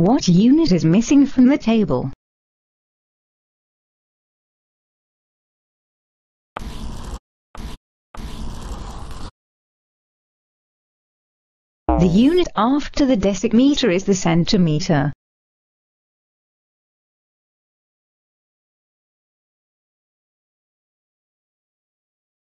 What unit is missing from the table? The unit after the decimeter is the centimeter.